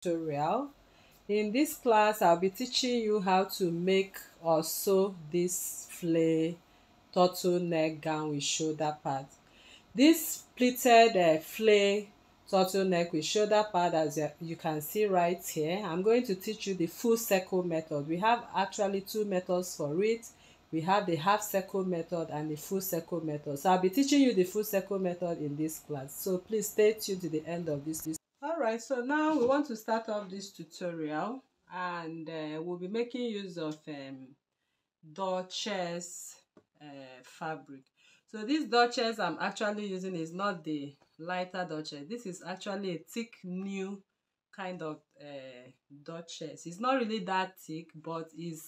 tutorial. In this class i'll be teaching you how to make or sew this flay turtleneck gown with shoulder pad. This pleated uh, flay turtleneck with shoulder pad as you can see right here i'm going to teach you the full circle method. We have actually two methods for it. We have the half circle method and the full circle method. So i'll be teaching you the full circle method in this class. So please stay tuned to the end of this Alright, so now we want to start off this tutorial and uh, we'll be making use of um, Duchess uh, fabric. So this Duchess I'm actually using is not the lighter Duchess. This is actually a thick new kind of uh, Duchess. It's not really that thick but is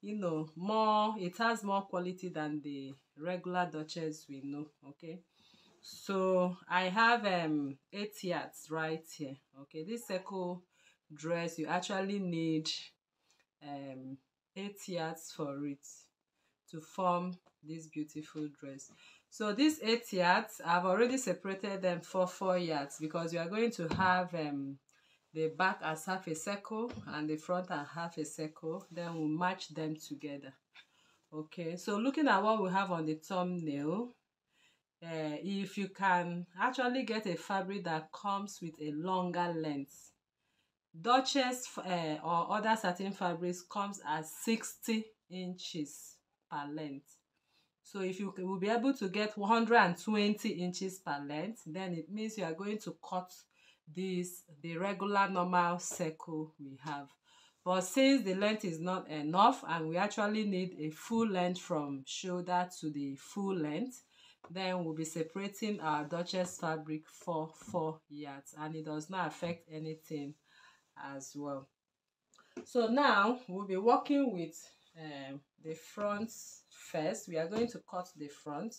you know more it has more quality than the regular Duchess we know okay so i have um eight yards right here okay? This circle dress you actually need um eight yards for it to form this beautiful dress. So these eight yards i've already separated them for four yards because we are going to have um the back as half a circle and the front as half a circle. Then we'll match them together okay? So looking at what we have on the thumbnail uh, if you can actually get a fabric that comes with a longer length Duchess uh, or other satin fabrics comes at 60 inches per length. So if you will be able to get 120 inches per length then it means you are going to cut this the regular normal circle we have. But since the length is not enough and we actually need a full length from shoulder to the full length then we'll be separating our Duchess fabric for 4 yards and it does not affect anything as well. So now we'll be working with um, the front first. We are going to cut the front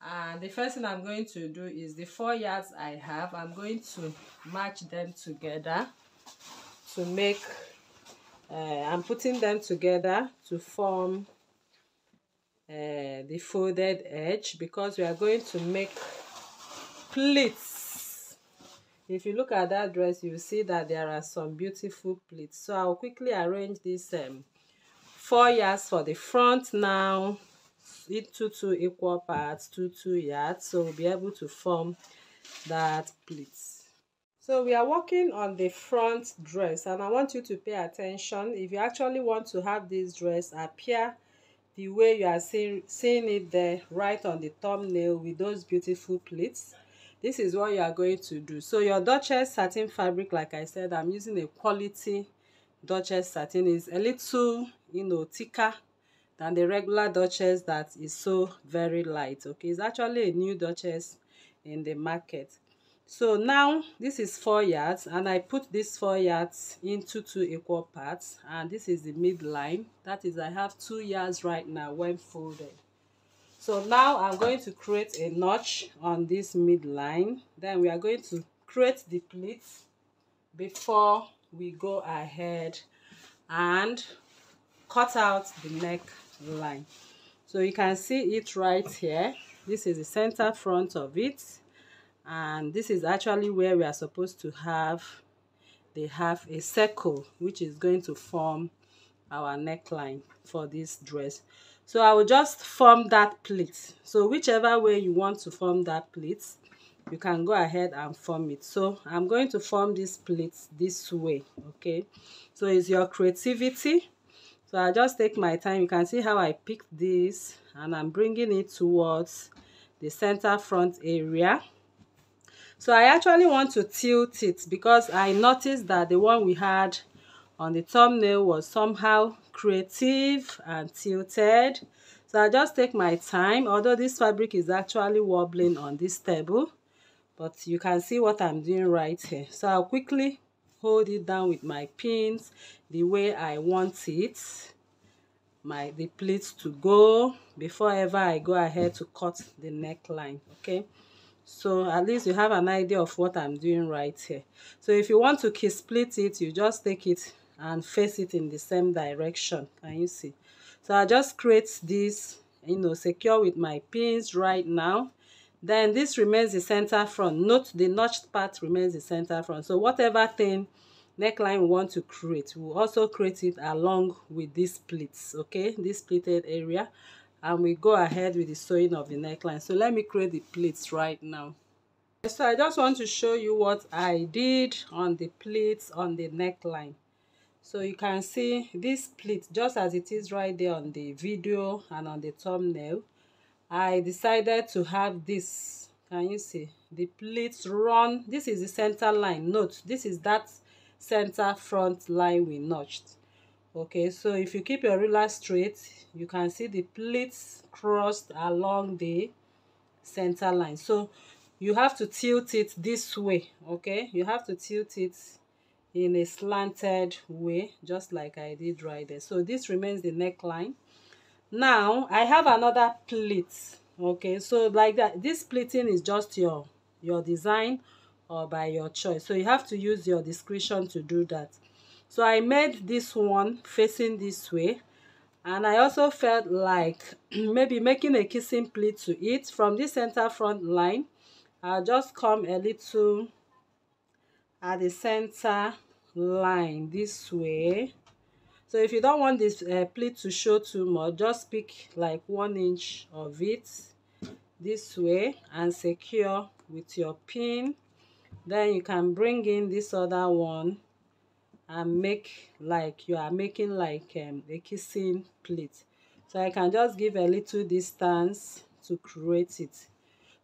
and the first thing I'm going to do is the 4 yards I have, I'm going to match them together to make, uh, I'm putting them together to form uh, the folded edge because we are going to make pleats if you look at that dress you see that there are some beautiful pleats so i'll quickly arrange this um four yards for the front now. Into two equal parts two two yards. So we'll be able to form that pleats so we are working on the front dress and i want you to pay attention. If you actually want to have this dress appear the way you are seeing, seeing it there right on the thumbnail with those beautiful pleats this is what you are going to do. So your duchess satin fabric like i said i'm using a quality duchess satin. Is a little you know thicker than the regular duchess that is so very light okay? It's actually a new duchess in the market so now this is four yards and i put these four yards into two equal parts and this is the midline. That is i have two yards right now when folded. So now i'm going to create a notch on this midline. Then we are going to create the pleats before we go ahead and cut out the neck line. So you can see it right here. This is the center front of it and this is actually where we are supposed to have they have a circle which is going to form our neckline for this dress. So i will just form that pleat so whichever way you want to form that pleat you can go ahead and form it. So i'm going to form this pleat this way okay? So it's your creativity. So i just take my time. You can see how i picked this and i'm bringing it towards the center front area so I actually want to tilt it because I noticed that the one we had on the thumbnail was somehow creative and tilted. So I just take my time, although this fabric is actually wobbling on this table. But you can see what I'm doing right here. So I'll quickly hold it down with my pins the way I want it my the pleats to go before ever I go ahead to cut the neckline okay so at least you have an idea of what i'm doing right here. So if you want to key split it you just take it and face it in the same direction. Can you see? So i just create this you know secure with my pins right now. Then this remains the center front. Note the notched part remains the center front. So whatever thing neckline we want to create we'll also create it along with these pleats okay? This pleated area and we go ahead with the sewing of the neckline. So let me create the pleats right now. So i just want to show you what i did on the pleats on the neckline. So you can see this pleat just as it is right there on the video and on the thumbnail i decided to have this. Can you see? The pleats run. This is the center line. Note this is that center front line we notched okay so if you keep your ruler straight you can see the pleats crossed along the center line. So you have to tilt it this way okay? You have to tilt it in a slanted way just like I did right there. So this remains the neckline. Now I have another pleat okay? So like that this pleating is just your your design or by your choice. So you have to use your discretion to do that so I made this one facing this way. And I also felt like maybe making a kissing pleat to it. From this center front line I'll just come a little at the center line this way. So if you don't want this uh, pleat to show too much just pick like one inch of it this way and secure with your pin. Then you can bring in this other one and make like you are making like um, a kissing pleat so I can just give a little distance to create it.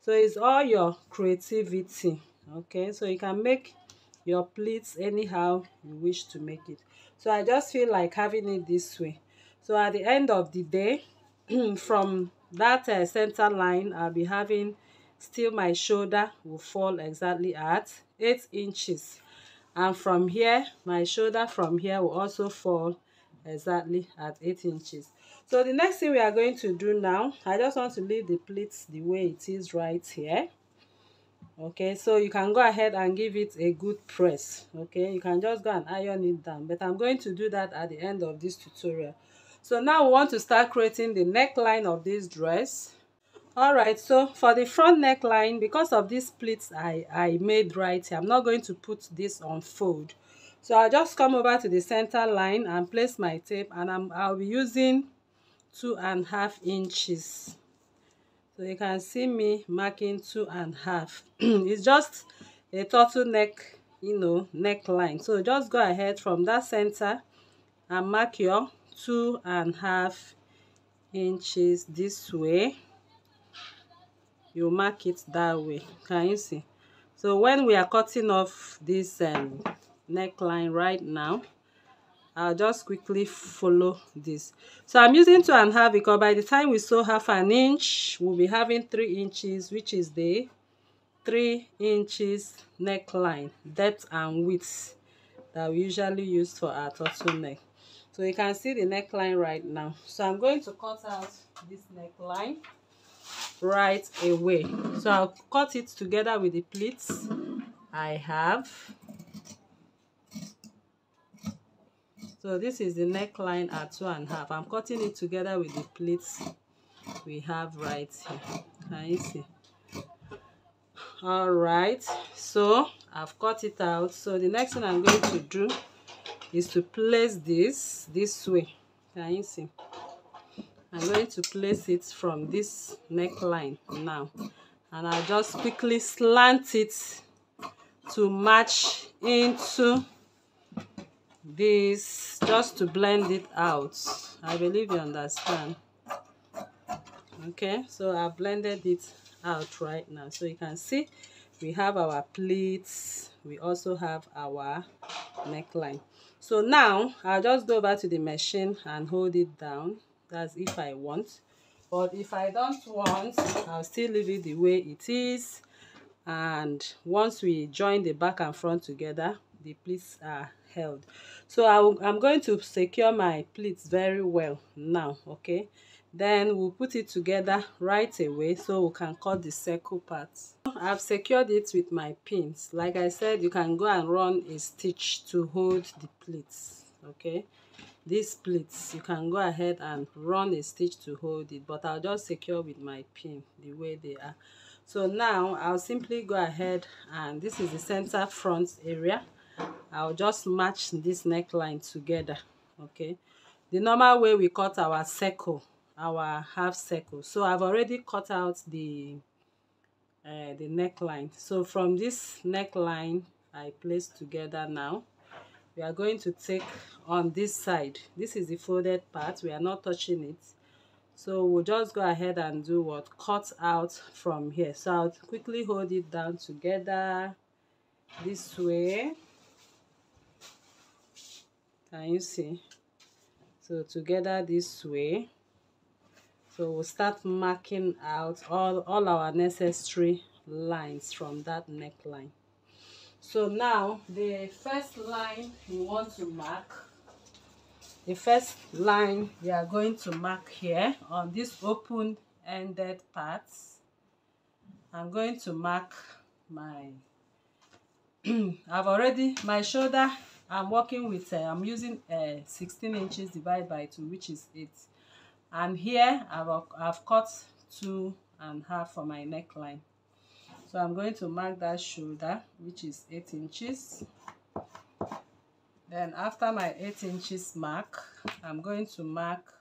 So it's all your creativity okay? So you can make your pleats anyhow you wish to make it. So I just feel like having it this way. So at the end of the day from that uh, center line I'll be having still my shoulder will fall exactly at 8 inches and from here my shoulder from here will also fall exactly at 8 inches. So the next thing we are going to do now I just want to leave the pleats the way it is right here. Okay so you can go ahead and give it a good press. Okay you can just go and iron it down but i'm going to do that at the end of this tutorial. So now we want to start creating the neckline of this dress all right so for the front neckline because of these pleats i i made right here i'm not going to put this on fold. So i'll just come over to the center line and place my tape and i'm i'll be using two and a half inches. So you can see me marking two and a half. It's just a turtleneck you know neckline. So just go ahead from that center and mark your two and a half inches this way you mark it that way can you see so when we are cutting off this um, neckline right now I'll just quickly follow this. So I'm using two and a half because by the time we sew half an inch, we'll be having three inches, which is the three inches neckline, depth and width that we usually use for our turtleneck. So you can see the neckline right now. So I'm going to cut out this neckline right away. So I'll cut it together with the pleats I have. so this is the neckline at two and a half. I'm cutting it together with the pleats we have right here. Can you see? All right so i've cut it out. So the next thing i'm going to do is to place this this way. Can you see i'm going to place it from this neckline now. And i'll just quickly slant it to match into this just to blend it out. I believe you understand. Okay so i blended it out right now. So you can see we have our pleats we also have our neckline. So now i'll just go back to the machine and hold it down that's if i want. But if i don't want i'll still leave it the way it is. And once we join the back and front together the pleats are held. So I am going to secure my pleats very well now okay? Then we'll put it together right away so we can cut the circle parts. I've secured it with my pins. Like i said you can go and run a stitch to hold the pleats okay these pleats you can go ahead and run a stitch to hold it but i'll just secure with my pin the way they are. So now i'll simply go ahead and this is the center front area. I'll just match this neckline together okay? The normal way we cut our circle our half circle. So i've already cut out the uh, the neckline. So from this neckline i place together now we are going to take on this side. This is the folded part. We are not touching it. So we'll just go ahead and do what? Cut out from here. So i'll quickly hold it down together this way. Can you see? So together this way. So we'll start marking out all all our necessary lines from that neckline so now the first line we want to mark the first line we are going to mark here on this open ended parts i'm going to mark my i've already my shoulder i'm working with uh, i'm using uh, 16 inches divided by 2 which is 8 and here i've, I've cut two and half for my neckline so i'm going to mark that shoulder which is 8 inches. Then after my 8 inches mark i'm going to mark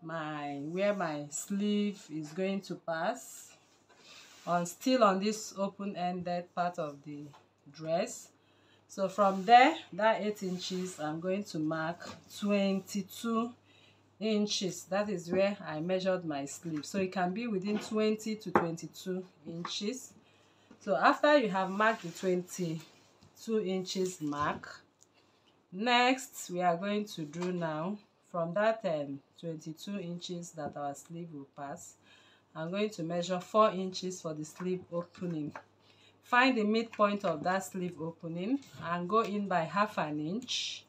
my where my sleeve is going to pass on still on this open-ended part of the dress. So from there that 8 inches i'm going to mark 22 inches. That is where i measured my sleeve. So it can be within 20 to 22 inches so after you have marked the 22 inches mark next we are going to do now from that um, 22 inches that our sleeve will pass i'm going to measure four inches for the sleeve opening. Find the midpoint of that sleeve opening and go in by half an inch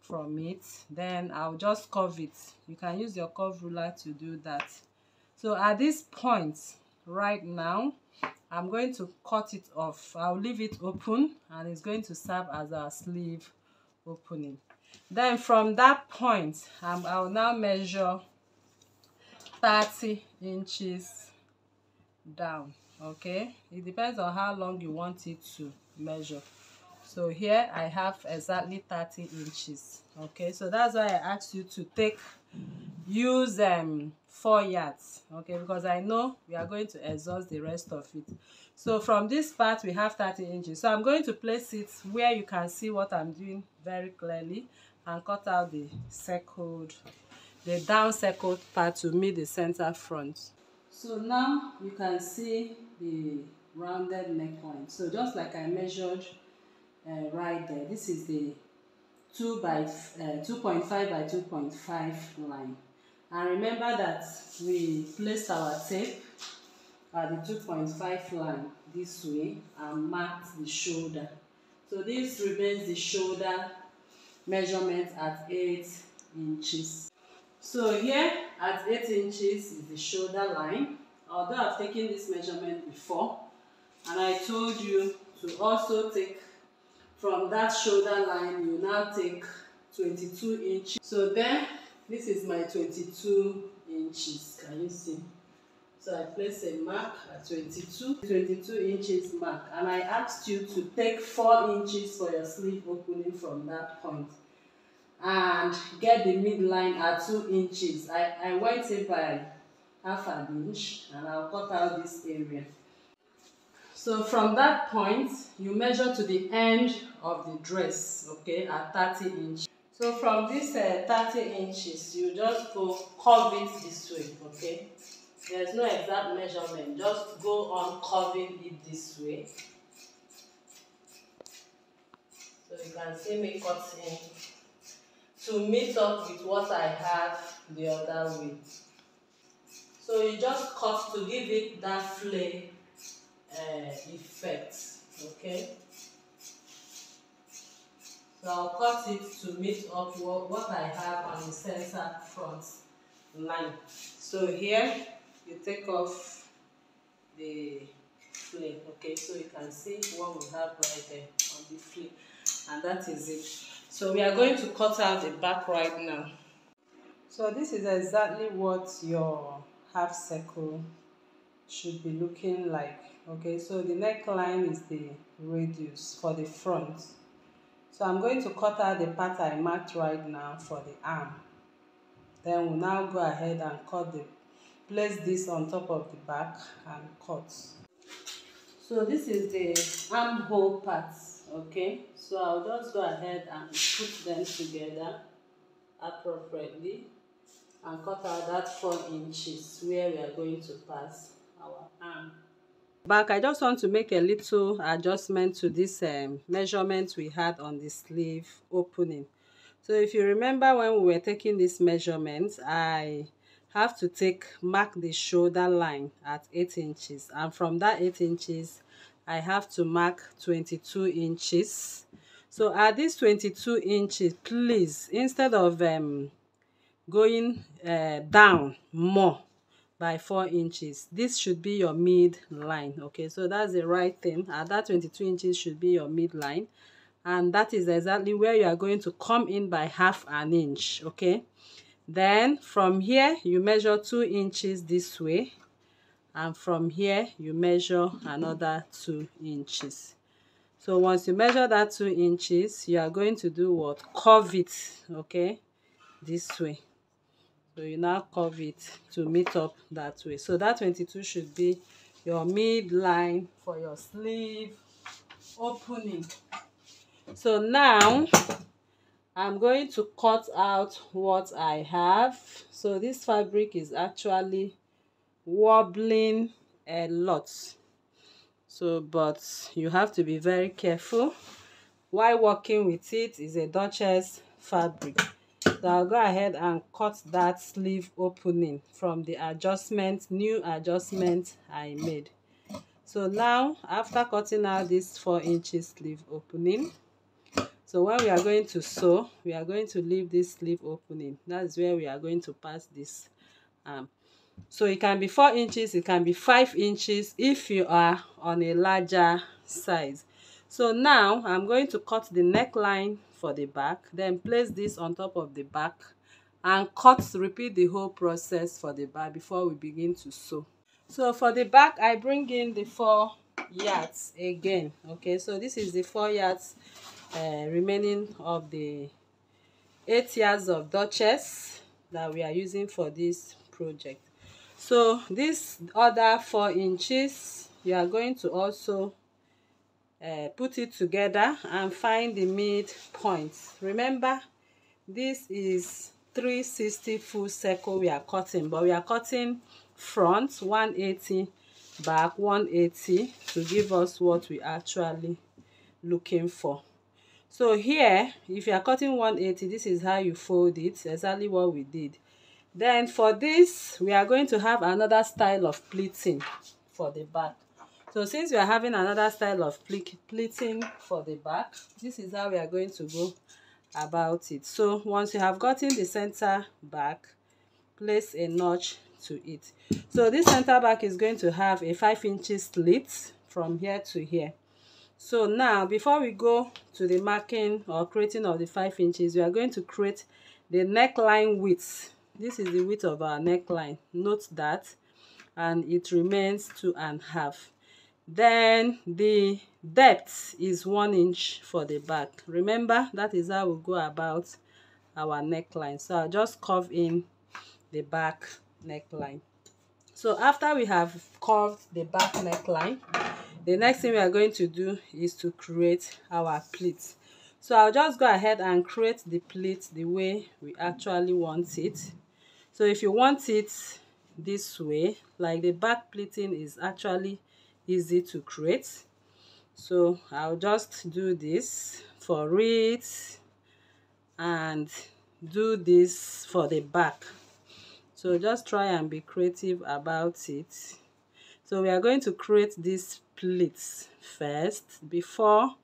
from it. Then i'll just curve it. You can use your curve ruler to do that. So at this point right now i'm going to cut it off. I'll leave it open and it's going to serve as our sleeve opening. Then from that point um, I'll now measure 30 inches down okay? It depends on how long you want it to measure so here I have exactly 30 inches okay? So that's why I asked you to take use um four yards okay? Because I know we are going to exhaust the rest of it. So from this part we have 30 inches. So i'm going to place it where you can see what i'm doing very clearly and cut out the circled the down circled part to meet the center front. So now you can see the rounded neckline so just like i measured uh, right there this is the 2 by uh, 2.5 by 2.5 line and remember that we placed our tape at the 2.5 line this way and mark the shoulder. So this remains the shoulder measurement at 8 inches. So here at 8 inches is the shoulder line. Although I've taken this measurement before and I told you to also take from that shoulder line you now take 22 inches. So then this is my 22 inches. Can you see? So I place a mark at 22, 22 inches mark. And I asked you to take 4 inches for your sleeve opening from that point. And get the midline at 2 inches. I, I went in by half an inch and I'll cut out this area. So from that point, you measure to the end of the dress, okay, at 30 inches. So from this uh, 30 inches, you just go curve it this way, okay? There's no exact measurement. Just go on curving it this way. So you can see me cutting to meet up with what I have the other way. So you just cut to give it that flare uh, effect. Okay. So I'll cut it to meet up what, what I have on the center front line. So here you take off the flame okay? So you can see what we have right there on the flame and that is it. So we are going to cut out the back right now. So this is exactly what your half circle should be looking like okay? So the neckline is the radius for the front so i'm going to cut out the part i marked right now for the arm. Then we'll now go ahead and cut the place this on top of the back and cut. So this is the armhole part okay? So i'll just go ahead and put them together appropriately and cut out that four inches where we are going to pass our arm back i just want to make a little adjustment to this um, measurement we had on the sleeve opening. So if you remember when we were taking this measurement i have to take mark the shoulder line at 8 inches. And from that 8 inches I have to mark 22 inches. So at this 22 inches please instead of um, going uh, down more by 4 inches. This should be your mid line okay? So that's the right thing. At that 22 inches should be your mid line and that is exactly where you are going to come in by half an inch okay? Then from here you measure two inches this way. And from here you measure another two inches. So once you measure that two inches you are going to do what? Curve it okay? This way so you now curve it to meet up that way. So that 22 should be your midline for your sleeve opening. So now i'm going to cut out what i have. So this fabric is actually wobbling a lot. So but you have to be very careful. While working with it is a duchess fabric so i'll go ahead and cut that sleeve opening from the adjustment new adjustment i made. So now after cutting out this four inches sleeve opening so when we are going to sew we are going to leave this sleeve opening. That's where we are going to pass this um so it can be four inches it can be five inches if you are on a larger size so now i'm going to cut the neckline for the back then place this on top of the back and cut repeat the whole process for the back before we begin to sew. So for the back i bring in the four yards again okay? So this is the four yards uh, remaining of the eight yards of duchess that we are using for this project. So this other four inches you are going to also uh, put it together and find the mid point. Remember this is 360 full circle we are cutting but we are cutting front 180 back 180 to give us what we actually looking for. So here if you are cutting 180 this is how you fold it exactly what we did. Then for this we are going to have another style of pleating for the back so since we are having another style of pleating for the back this is how we are going to go about it. So once you have gotten the center back place a notch to it. So this center back is going to have a five inches slit from here to here. So now before we go to the marking or creating of the five inches we are going to create the neckline width. This is the width of our neckline. Note that. And it remains two and a half then the depth is one inch for the back. Remember that is how we go about our neckline. So i'll just curve in the back neckline. So after we have curved the back neckline the next thing we are going to do is to create our pleats. So i'll just go ahead and create the pleat the way we actually want it. So if you want it this way like the back pleating is actually easy to create. So i'll just do this for it and do this for the back. So just try and be creative about it. So we are going to create these pleats first before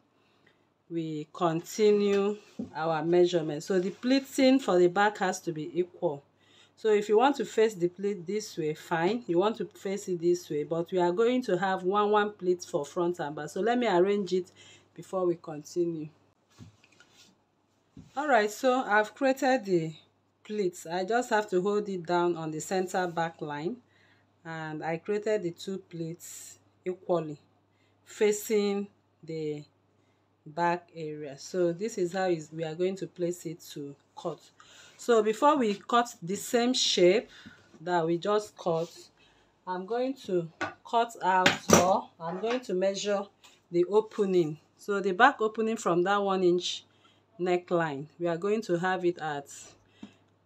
we continue our measurement. So the pleating for the back has to be equal so if you want to face the pleat this way fine. You want to face it this way but we are going to have one one pleat for front and back. So let me arrange it before we continue. All right so i've created the pleats i just have to hold it down on the center back line and i created the two pleats equally facing the back area. So this is how we are going to place it to cut so before we cut the same shape that we just cut i'm going to cut out or i'm going to measure the opening. So the back opening from that one inch neckline we are going to have it at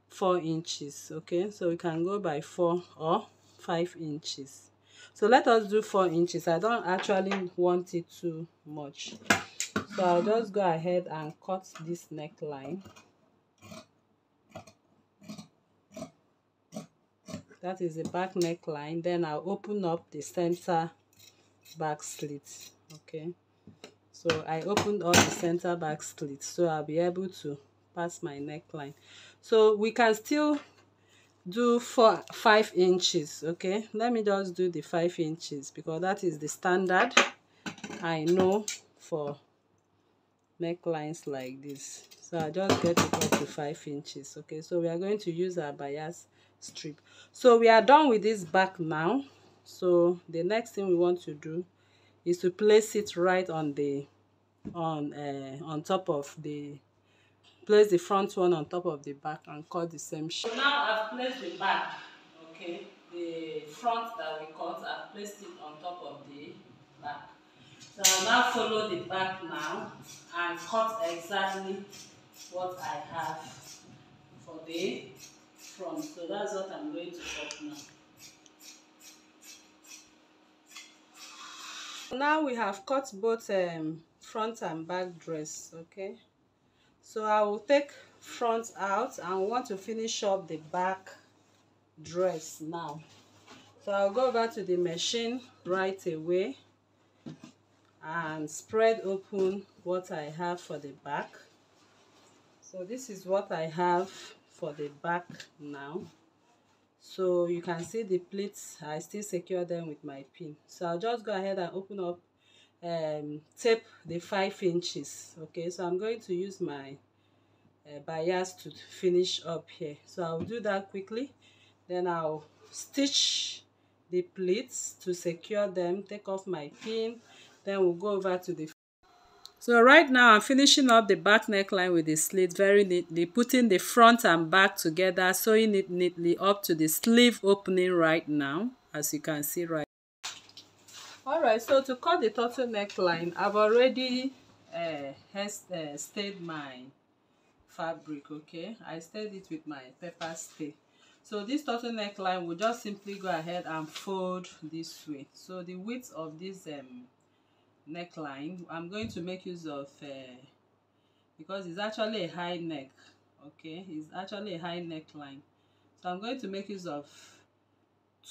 four inches okay? So we can go by four or five inches. So let us do four inches. I don't actually want it too much. So i'll just go ahead and cut this neckline that is the back neckline. Then i'll open up the center back slit okay? So i opened all the center back slit so i'll be able to pass my neckline. So we can still do four five inches okay? Let me just do the five inches because that is the standard i know for necklines like this. So i just get it up to five inches okay? So we are going to use our bias strip so we are done with this back now so the next thing we want to do is to place it right on the on uh, on top of the place the front one on top of the back and cut the same shape. So now I've placed the back, okay, the front that we cut, I've placed it on top of the back. So I'll now follow the back now and cut exactly what I have for the front. So that's what I'm going to cut now. Now we have cut both um, front and back dress, okay? so I will take front out and want to finish up the back dress now so I'll go over to the machine right away and spread open what I have for the back so this is what I have for the back now. So you can see the pleats I still secure them with my pin. So I'll just go ahead and open up um, tape the five inches okay? So I'm going to use my uh, bias to finish up here. So I'll do that quickly. Then I'll stitch the pleats to secure them take off my pin. Then we'll go over to the so right now I'm finishing up the back neckline with the slit very neatly, putting the front and back together, sewing it neatly up to the sleeve opening right now, as you can see right Alright, so to cut the turtle neckline, I've already uh, has, uh, stayed my fabric, okay? I stayed it with my pepper stay. So this turtle neckline will just simply go ahead and fold this way. So the width of this um, neckline, I'm going to make use of, uh, because it's actually a high neck, okay? It's actually a high neckline. So I'm going to make use of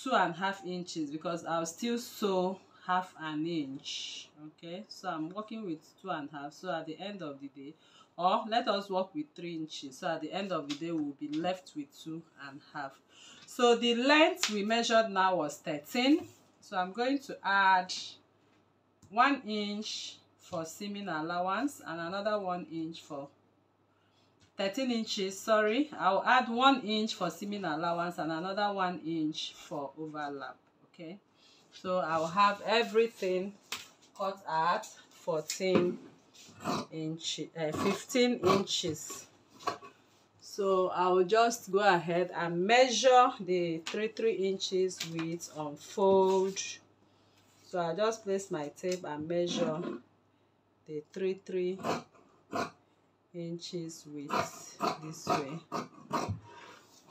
two and a half inches because I'll still sew half an inch okay? So i'm working with two and a half. So at the end of the day or let us work with three inches. So at the end of the day we'll be left with two and a half. So the length we measured now was 13 so i'm going to add one inch for seaming allowance and another one inch for 13 inches sorry. I'll add one inch for seaming allowance and another one inch for overlap okay? So i'll have everything cut at 14 inches uh, 15 inches. So i will just go ahead and measure the 3 3 inches width unfold so i just place my tape and measure the 3 3 inches width this way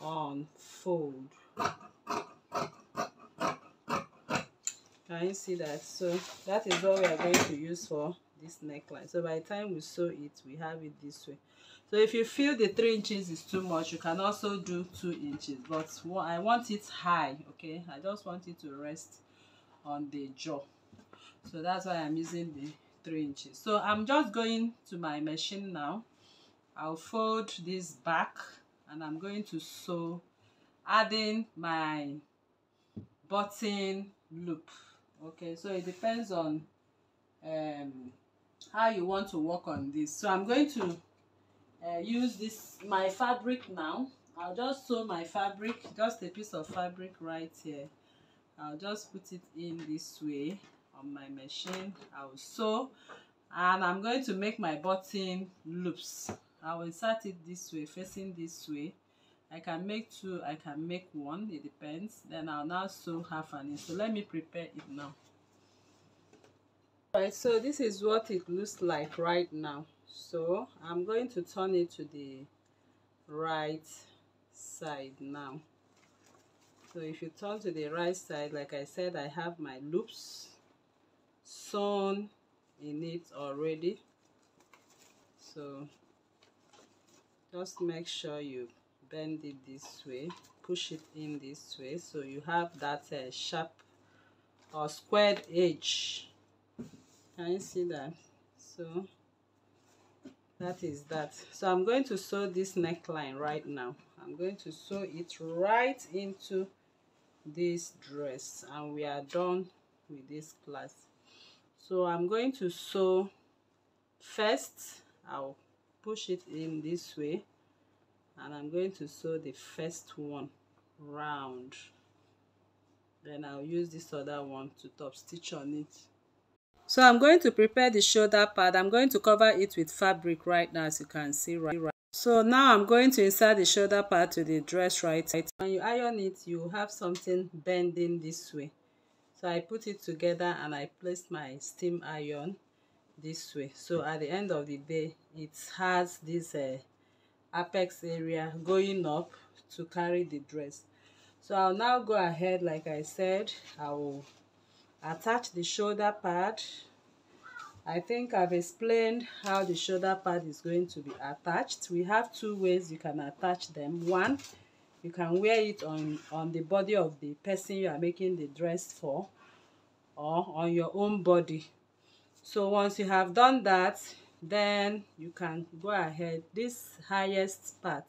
unfold can you see that? So that is what we are going to use for this neckline. So by the time we sew it we have it this way. So if you feel the three inches is too much you can also do two inches but i want it high okay? I just want it to rest on the jaw. So that's why i'm using the three inches. So i'm just going to my machine now. I'll fold this back and i'm going to sew adding my button loop. Okay so it depends on um how you want to work on this. So i'm going to uh, use this my fabric now. I'll just sew my fabric just a piece of fabric right here i'll just put it in this way on my machine. I'll sew and i'm going to make my button loops i will insert it this way facing this way. I can make two i can make one it depends. Then i'll now sew half an inch. So let me prepare it now. Right so this is what it looks like right now. So i'm going to turn it to the right side now so if you turn to the right side like i said i have my loops sewn in it already. So just make sure you bend it this way push it in this way so you have that uh, sharp or squared edge. Can you see that? So that is that. So i'm going to sew this neckline right now. I'm going to sew it right into this dress and we are done with this class. So i'm going to sew first i'll push it in this way and i'm going to sew the first one round. Then i'll use this other one to top stitch on it. So i'm going to prepare the shoulder pad. I'm going to cover it with fabric right now as you can see right. So now i'm going to insert the shoulder pad to the dress right when you iron it you have something bending this way. So i put it together and i placed my steam iron this way. So at the end of the day it has this uh, apex area going up to carry the dress. So i'll now go ahead like i said i will attach the shoulder pad I think I've explained how the shoulder pad is going to be attached. We have two ways you can attach them. One, you can wear it on on the body of the person you are making the dress for or on your own body so once you have done that then you can go ahead this highest part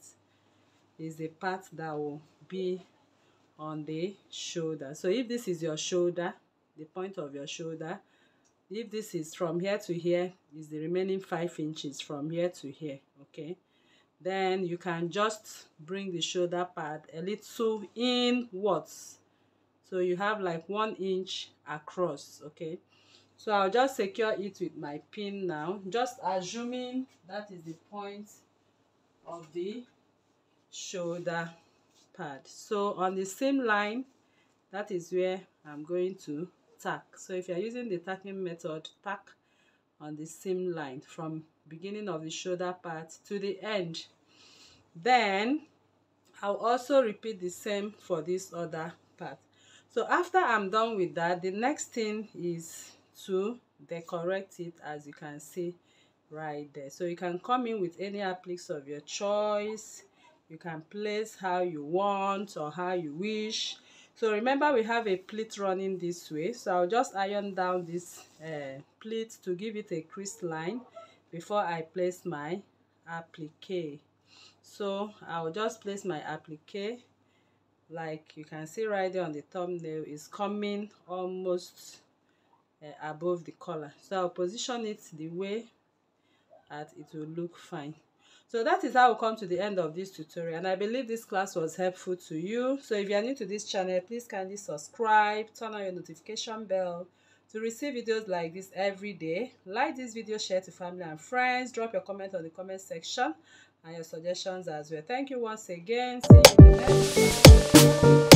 is the part that will be on the shoulder so if this is your shoulder the point of your shoulder if this is from here to here is the remaining five inches from here to here okay? Then you can just bring the shoulder pad a little inwards so you have like one inch across okay? So i'll just secure it with my pin now. Just assuming that is the point of the shoulder pad. So on the same line that is where i'm going to tack so if you're using the tacking method tack on the seam line from beginning of the shoulder part to the end. Then I'll also repeat the same for this other part. So after I'm done with that the next thing is to decorate it as you can see right there. So you can come in with any appliques of your choice. You can place how you want or how you wish so remember we have a pleat running this way. So i'll just iron down this uh, pleat to give it a crease line before i place my applique. So i'll just place my applique like you can see right there on the thumbnail is coming almost uh, above the collar. So i'll position it the way that it will look fine so that is how we come to the end of this tutorial and i believe this class was helpful to you. So if you are new to this channel please kindly subscribe turn on your notification bell to receive videos like this every day. Like this video share to family and friends drop your comment on the comment section and your suggestions as well. Thank you once again. See you next